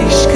He